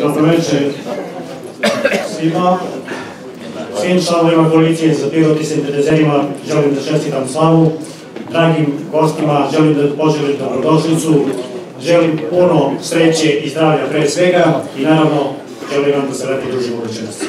Dobro večer svima. Svim članovima koalicije za Pirot i simpatizerima želim da čestitam slavu. Dragim gostima želim da poželim dobrodošlicu. Želim puno sreće i zdravlja pre svega i naravno želim vam da se lepo družimo u večeras.